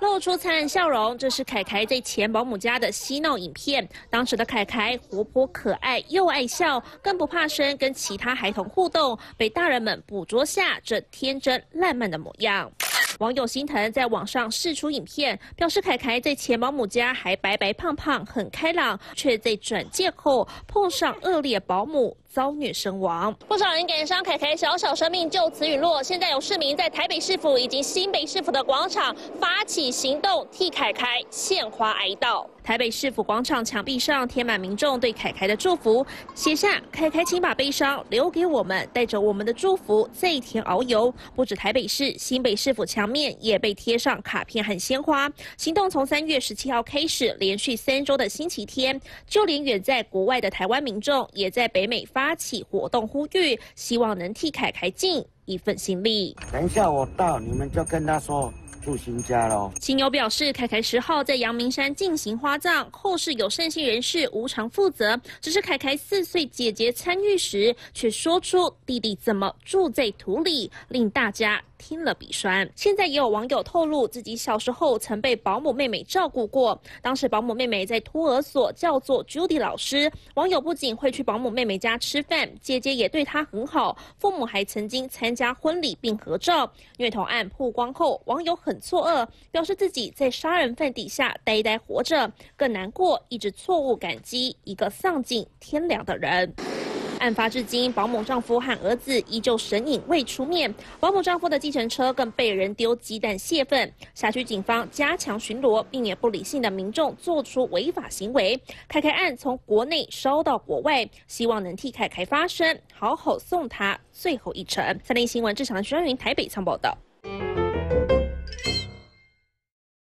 露出灿烂笑容，这是凯凯在前保姆家的嬉闹影片。当时的凯凯活泼可爱，又爱笑，更不怕生，跟其他孩童互动，被大人们捕捉下这天真烂漫的模样。网友心疼，在网上试出影片，表示凯凯在前保姆家还白白胖胖，很开朗，却在转介后碰上恶劣保姆。遭虐身亡，不少人感伤，凯凯小小生命就此陨落。现在有市民在台北市府以及新北市府的广场发起行动，替凯凯献花哀悼。台北市府广场墙壁上贴满民众对凯凯的祝福，写下“凯凯，请把悲伤留给我们，带着我们的祝福在天遨游”。不止台北市，新北市府墙面也被贴上卡片和鲜花。行动从三月十七号开始，连续三周的星期天，就连远在国外的台湾民众也在北美发。发起活动呼吁，希望能替凯凯尽一份心力。等一下我到，你们就跟他说。住新家喽。亲友表示，凯凯十号在阳明山进行花葬，后事有善心人士无偿负责。只是凯凯四岁姐姐参与时，却说出弟弟怎么住在土里，令大家听了鼻酸。现在也有网友透露，自己小时候曾被保姆妹妹照顾过，当时保姆妹妹在托儿所叫做 Judy 老师。网友不仅会去保姆妹妹家吃饭，姐姐也对她很好，父母还曾经参加婚礼并合照。虐童案曝光后，网友很。错愕，表示自己在杀人犯底下呆呆活着，更难过，一直错误感激一个丧尽天良的人。案发至今，保姆丈夫和儿子依旧神隐未出面，保姆丈夫的计程车更被人丢鸡蛋泄愤。辖区警方加强巡逻，避免不理性的民众做出违法行为。凯凯案从国内烧到国外，希望能替凯凯发声，好好送他最后一程。三立新闻，这场的徐云台北仓报道。